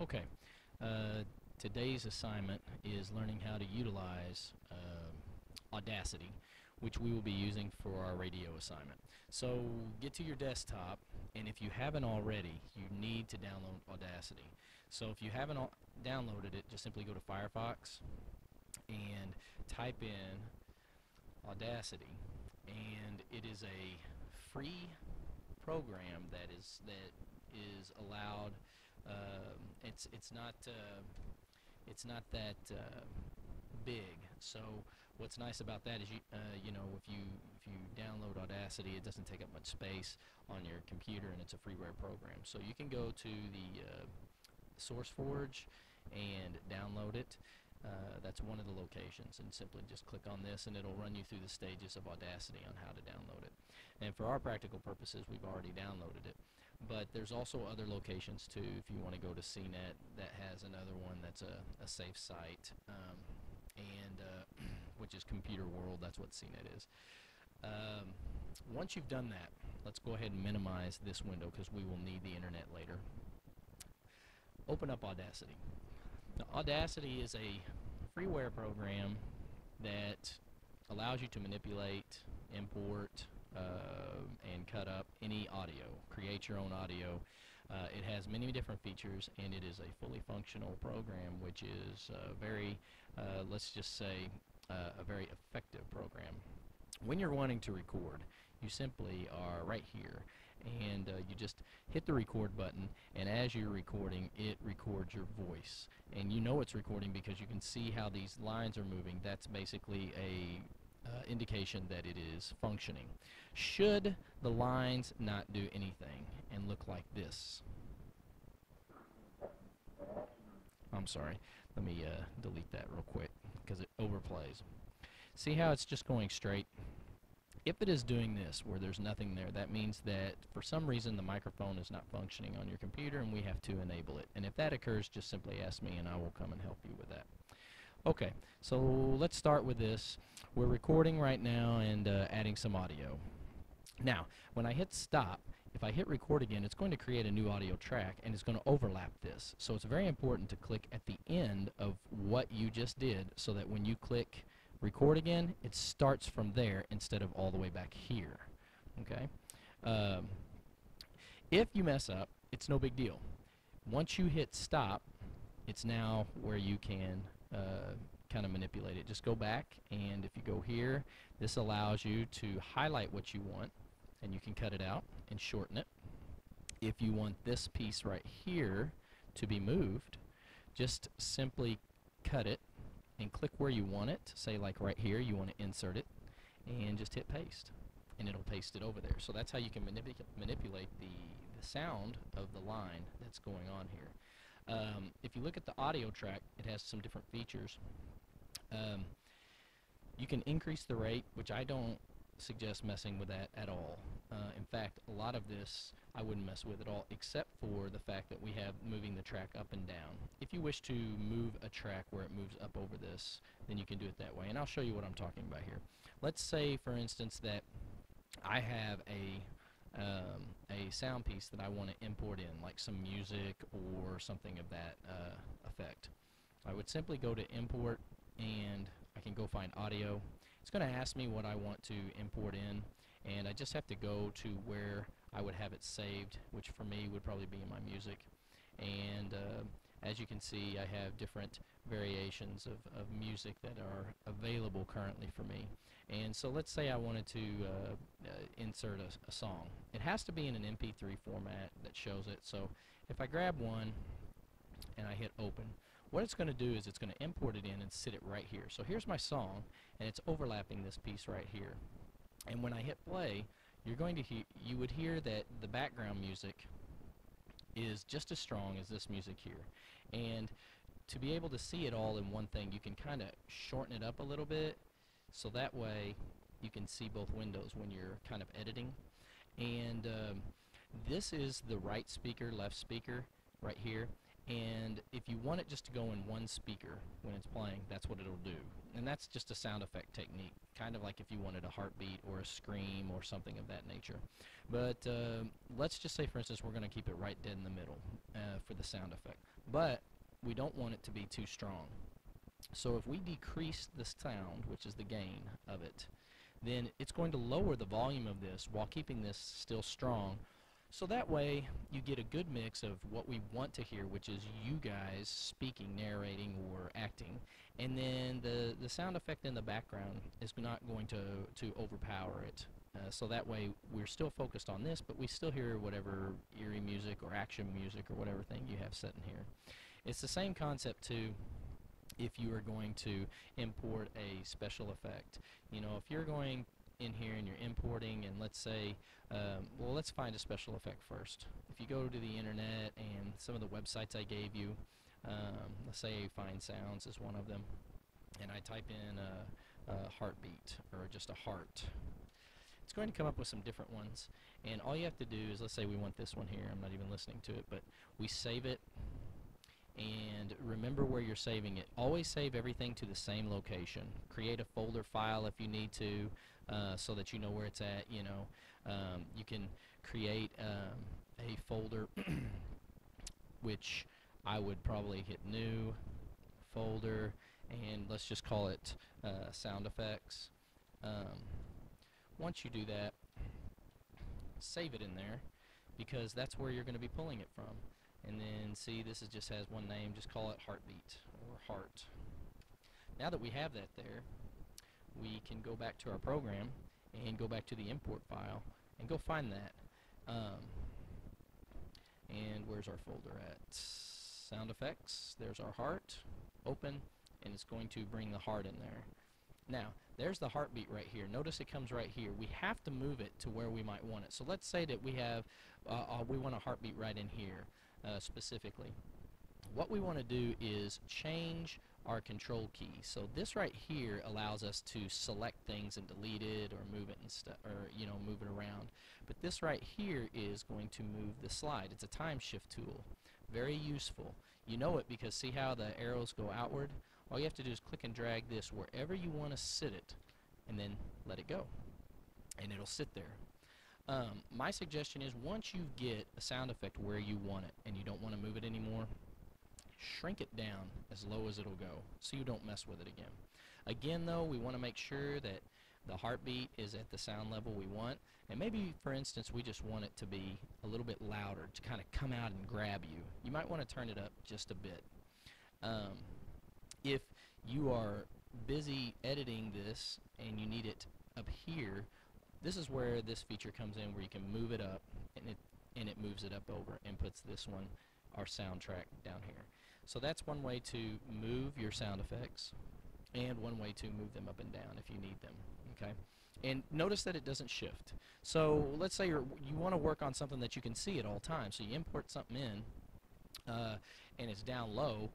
Okay, uh, today's assignment is learning how to utilize uh, Audacity, which we will be using for our radio assignment. So get to your desktop, and if you haven't already, you need to download Audacity. So if you haven't downloaded it, just simply go to Firefox and type in Audacity, and it is a free program that is that is allowed. It's it's not uh, it's not that uh, big. So what's nice about that is you uh, you know if you if you download Audacity, it doesn't take up much space on your computer, and it's a freeware program. So you can go to the uh, SourceForge and download it. Uh, that's one of the locations and simply just click on this and it'll run you through the stages of Audacity on how to download it. And for our practical purposes we've already downloaded it. But there's also other locations too if you want to go to CNET that has another one that's a, a safe site um, and uh, which is Computer World, that's what CNET is. Um, once you've done that, let's go ahead and minimize this window because we will need the internet later. Open up Audacity. Now, Audacity is a freeware program that allows you to manipulate, import, uh, and cut up any audio, create your own audio. Uh, it has many different features, and it is a fully functional program, which is uh, very, uh, let's just say, uh, a very effective program. When you're wanting to record, you simply are right here, and uh, you just hit the record button, and as you're recording, it records your voice. And you know it's recording because you can see how these lines are moving. That's basically a uh, indication that it is functioning. Should the lines not do anything and look like this? I'm sorry. Let me uh, delete that real quick because it overplays. See how it's just going straight? If it is doing this where there's nothing there, that means that for some reason the microphone is not functioning on your computer and we have to enable it. And if that occurs, just simply ask me and I will come and help you with that. Okay, so let's start with this. We're recording right now and uh, adding some audio. Now, when I hit stop, if I hit record again, it's going to create a new audio track and it's going to overlap this. So it's very important to click at the end of what you just did so that when you click record again, it starts from there instead of all the way back here. Okay? Um, if you mess up, it's no big deal. Once you hit stop, it's now where you can uh, kind of manipulate it. Just go back, and if you go here, this allows you to highlight what you want, and you can cut it out and shorten it. If you want this piece right here to be moved, just simply cut it and click where you want it. Say like right here, you want to insert it, and just hit paste, and it'll paste it over there. So that's how you can manipu manipulate the, the sound of the line that's going on here. Um, if you look at the audio track, it has some different features. Um, you can increase the rate, which I don't suggest messing with that at all. Uh, in fact, a lot of this I wouldn't mess with at all, except for the fact that we have moving the track up and down. If you wish to move a track where it moves up over this, then you can do it that way. And I'll show you what I'm talking about here. Let's say, for instance, that I have a um, a sound piece that I want to import in, like some music or something of that uh, effect. I would simply go to import and I can go find audio. It's going to ask me what I want to import in and I just have to go to where I would have it saved, which for me would probably be in my music. And uh, as you can see, I have different variations of, of music that are available currently for me. And so let's say I wanted to uh, uh, insert a, a, song. It has to be in an MP3 format that shows it. So if I grab one and I hit open, what it's going to do is it's going to import it in and sit it right here. So here's my song, and it's overlapping this piece right here. And when I hit play, you're going to hear, you would hear that the background music is just as strong as this music here. And to be able to see it all in one thing, you can kind of shorten it up a little bit so that way you can see both windows when you're kind of editing. And um, this is the right speaker, left speaker right here. And if you want it just to go in one speaker when it's playing, that's what it'll do. And that's just a sound effect technique, kind of like if you wanted a heartbeat or a scream or something of that nature. But uh, let's just say, for instance, we're going to keep it right dead in the middle uh, for the sound effect. but we don't want it to be too strong. So if we decrease the sound, which is the gain of it, then it's going to lower the volume of this while keeping this still strong. So that way you get a good mix of what we want to hear, which is you guys speaking, narrating, or acting, and then the, the sound effect in the background is not going to, to overpower it. Uh, so that way we're still focused on this, but we still hear whatever eerie music or action music or whatever thing you have set in here. It's the same concept too if you are going to import a special effect. You know, if you're going in here and you're importing and let's say, um, well let's find a special effect first. If you go to the internet and some of the websites I gave you, um, let's say Find Sounds is one of them, and I type in a, a heartbeat or just a heart, it's going to come up with some different ones. And all you have to do is, let's say we want this one here, I'm not even listening to it, but we save it and remember where you're saving it. Always save everything to the same location. Create a folder file if you need to uh, so that you know where it's at. You know, um, you can create um, a folder which I would probably hit new folder and let's just call it uh, sound effects. Um, once you do that, save it in there because that's where you're going to be pulling it from and then see this is just has one name just call it heartbeat or heart now that we have that there we can go back to our program and go back to the import file and go find that. Um, and where's our folder at? Sound effects. There's our heart open and it's going to bring the heart in there. Now there's the heartbeat right here. Notice it comes right here. We have to move it to where we might want it. So let's say that we have uh, uh, we want a heartbeat right in here uh, specifically. What we want to do is change our control key. So this right here allows us to select things and delete it or move it and stuff or you know move it around. But this right here is going to move the slide. It's a time shift tool. Very useful. You know it because see how the arrows go outward? All you have to do is click and drag this wherever you want to sit it and then let it go. And it'll sit there. Um, my suggestion is once you get a sound effect where you want it and you don't want to move it anymore, shrink it down as low as it'll go so you don't mess with it again. Again though, we want to make sure that the heartbeat is at the sound level we want and maybe for instance we just want it to be a little bit louder to kind of come out and grab you. You might want to turn it up just a bit. Um, if you are busy editing this and you need it up here, this is where this feature comes in where you can move it up and it and it moves it up over and puts this one our soundtrack down here so that's one way to move your sound effects and one way to move them up and down if you need them okay? And notice that it doesn't shift. So let's say you you want to work on something that you can see at all times. So you import something in uh, and it's down low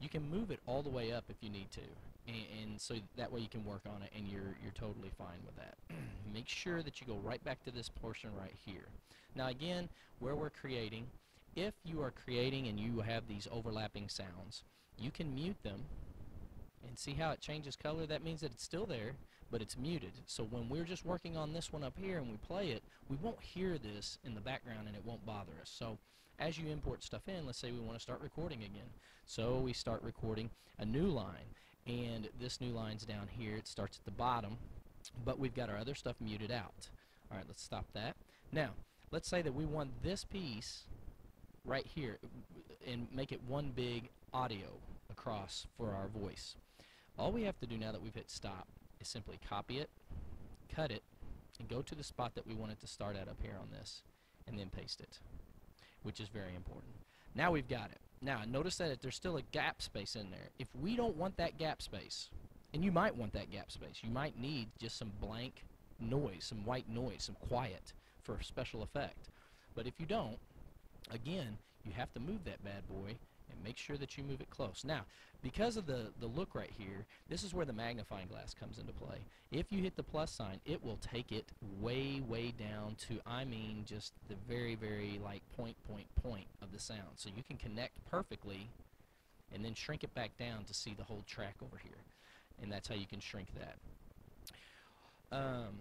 you can move it all the way up if you need to. And, and, so that way you can work on it and you're you're totally fine with that. Make sure that you go right back to this portion right here. Now again where we're creating if you are creating and you have these overlapping sounds you can mute them and see how it changes color. That means that it's still there but it's muted. So when we're just working on this one up here and we play it we won't hear this in the background and it won't bother us. So as you import stuff in let's say we want to start recording again. So we start recording a new line and this new line's down here. It starts at the bottom but we've got our other stuff muted out. Alright let's stop that. Now let's say that we want this piece right here and make it one big audio across for our voice all we have to do now that we've hit stop is simply copy it cut it and go to the spot that we want it to start at up here on this and then paste it which is very important now we've got it now, notice that there's still a gap space in there. If we don't want that gap space, and you might want that gap space, you might need just some blank noise, some white noise, some quiet for a special effect. But if you don't, again, you have to move that bad boy and make sure that you move it close. Now, because of the, the look right here, this is where the magnifying glass comes into play. If you hit the plus sign, it will take it way, way down to, I mean, just the very, very, like, point, point, point of the sound. So you can connect perfectly and then shrink it back down to see the whole track over here. And that's how you can shrink that. Um,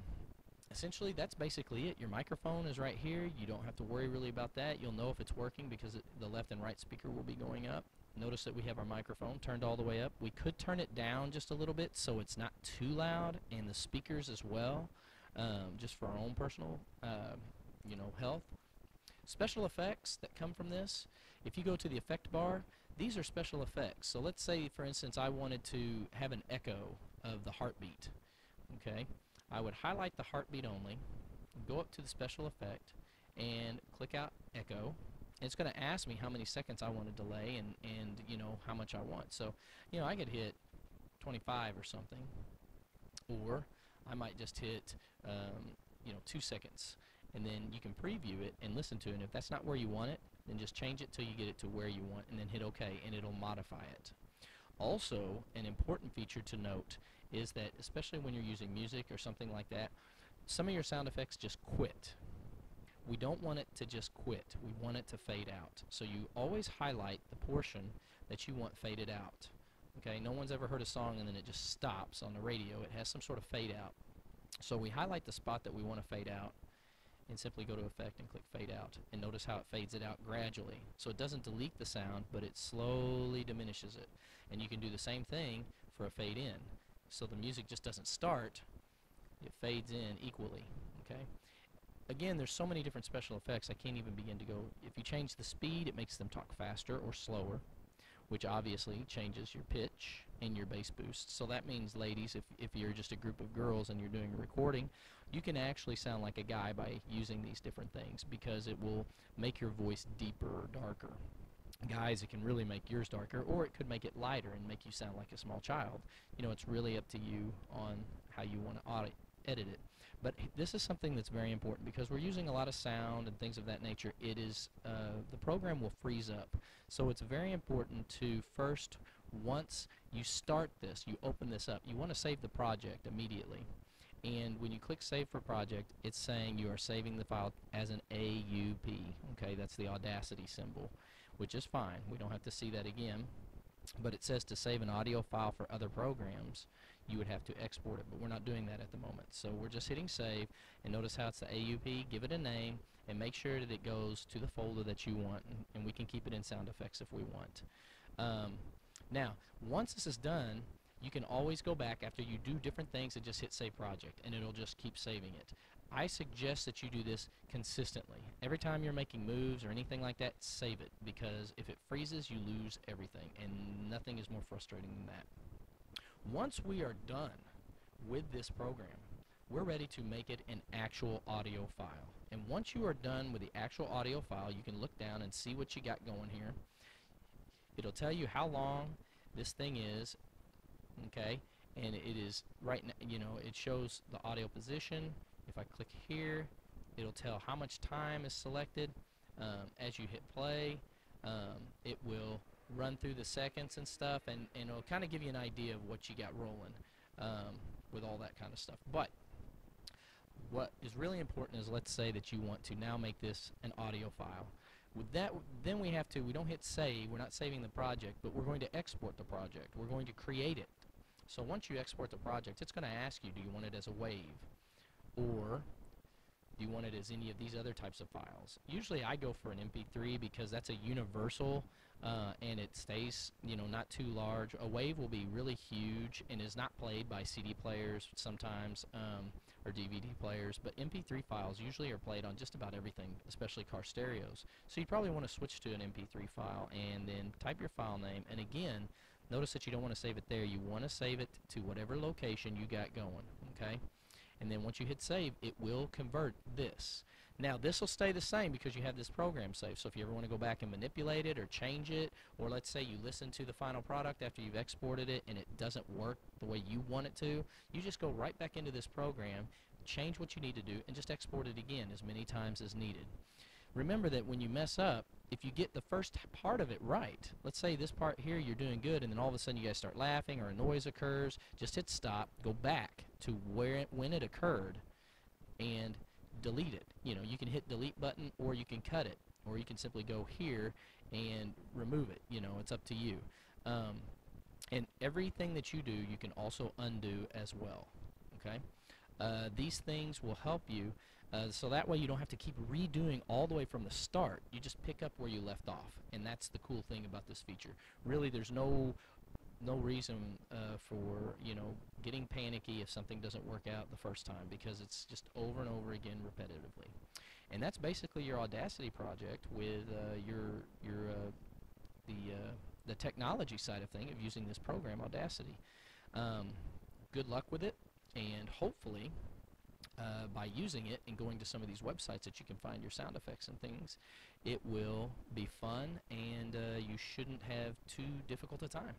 essentially that's basically it. Your microphone is right here. You don't have to worry really about that. You'll know if it's working because it, the left and right speaker will be going up. Notice that we have our microphone turned all the way up. We could turn it down just a little bit so it's not too loud and the speakers as well, um, just for our own personal, uh, you know, health. Special effects that come from this, if you go to the effect bar, these are special effects. So let's say, for instance, I wanted to have an echo of the heartbeat. Okay, I would highlight the heartbeat only, go up to the special effect, and click out echo. It's going to ask me how many seconds I want to delay and, and you know how much I want. So you know I could hit 25 or something, or I might just hit um, you know two seconds, and then you can preview it and listen to it. And if that's not where you want it, then just change it till you get it to where you want, and then hit OK, and it'll modify it. Also, an important feature to note is that, especially when you're using music or something like that, some of your sound effects just quit. We don't want it to just quit. We want it to fade out. So you always highlight the portion that you want faded out. Okay, no one's ever heard a song and then it just stops on the radio. It has some sort of fade out. So we highlight the spot that we want to fade out and simply go to effect and click fade out and notice how it fades it out gradually. So it doesn't delete the sound but it slowly diminishes it. And you can do the same thing for a fade in. So the music just doesn't start it fades in equally okay? Again there's so many different special effects I can't even begin to go. If you change the speed it makes them talk faster or slower which obviously changes your pitch and your bass boost. So that means, ladies, if, if you're just a group of girls and you're doing a recording, you can actually sound like a guy by using these different things because it will make your voice deeper or darker. Guys, it can really make yours darker, or it could make it lighter and make you sound like a small child. You know, it's really up to you on how you want to edit it. But this is something that's very important because we're using a lot of sound and things of that nature. It is, uh, the program will freeze up. So it's very important to first, once you start this, you open this up, you want to save the project immediately. And when you click Save for Project, it's saying you are saving the file as an AUP. Okay, that's the Audacity symbol, which is fine. We don't have to see that again. But it says to save an audio file for other programs you would have to export it, but we're not doing that at the moment. So we're just hitting save, and notice how it's the AUP, give it a name, and make sure that it goes to the folder that you want, and, and we can keep it in sound effects if we want. Um, now, once this is done, you can always go back after you do different things and just hit save project, and it'll just keep saving it. I suggest that you do this consistently. Every time you're making moves or anything like that, save it, because if it freezes, you lose everything, and nothing is more frustrating than that. Once we are done with this program, we're ready to make it an actual audio file. And once you are done with the actual audio file, you can look down and see what you got going here. It'll tell you how long this thing is, okay? And it is right now, you know, it shows the audio position. If I click here, it'll tell how much time is selected. Um, as you hit play, um, it will run through the seconds and stuff, and, and it'll kind of give you an idea of what you got rolling um, with all that kind of stuff. But what is really important is let's say that you want to now make this an audio file. With that, then we have to, we don't hit save, we're not saving the project, but we're going to export the project. We're going to create it. So once you export the project, it's going to ask you, do you want it as a wave? Or do you want it as any of these other types of files? Usually I go for an MP3 because that's a universal uh, and it stays, you know, not too large. A wave will be really huge and is not played by CD players sometimes um, or DVD players, but MP3 files usually are played on just about everything, especially car stereos. So you probably want to switch to an MP3 file and then type your file name. And again, notice that you don't want to save it there. You want to save it to whatever location you got going, okay? And then once you hit save it will convert this. Now this will stay the same because you have this program saved. So if you ever want to go back and manipulate it or change it or let's say you listen to the final product after you've exported it and it doesn't work the way you want it to you just go right back into this program change what you need to do and just export it again as many times as needed. Remember that when you mess up, if you get the first part of it right, let's say this part here you're doing good and then all of a sudden you guys start laughing or a noise occurs, just hit stop, go back to where it, when it occurred and delete it. You know, you can hit delete button or you can cut it or you can simply go here and remove it. You know, it's up to you. Um, and everything that you do, you can also undo as well. Okay? Uh, these things will help you uh, so that way you don't have to keep redoing all the way from the start. You just pick up where you left off, and that's the cool thing about this feature. Really, there's no no reason uh, for you know getting panicky if something doesn't work out the first time because it's just over and over again repetitively. And that's basically your Audacity project with uh, your your uh, the uh, the technology side of thing of using this program Audacity. Um, good luck with it, and hopefully uh, by using it and going to some of these websites that you can find your sound effects and things, it will be fun and uh, you shouldn't have too difficult a time.